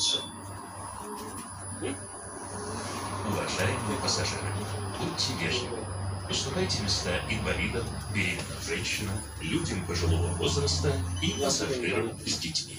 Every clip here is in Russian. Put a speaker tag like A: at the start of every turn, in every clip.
A: двигаться. Уважаемые пассажиры, будьте вежливы. Уступайте места инвалидам, беременным женщинам, людям пожилого возраста и пассажирам с детьми.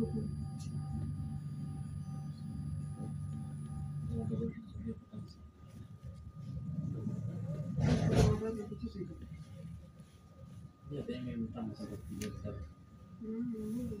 B: Ya,
A: pengen minta masalah video sekarang. Hmm.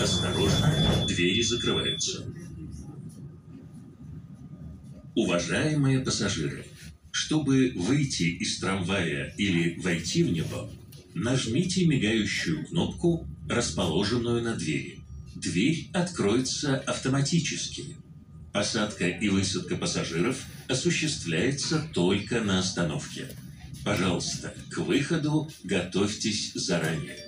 A: Осторожно, двери закрываются. Уважаемые пассажиры, чтобы выйти из трамвая или войти в него, нажмите мигающую кнопку, расположенную на двери. Дверь откроется автоматически. Посадка и высадка пассажиров осуществляется только на остановке. Пожалуйста, к выходу готовьтесь заранее.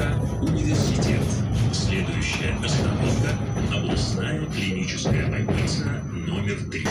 A: Остановка «Университет». Следующая остановка – областная клиническая больница номер три.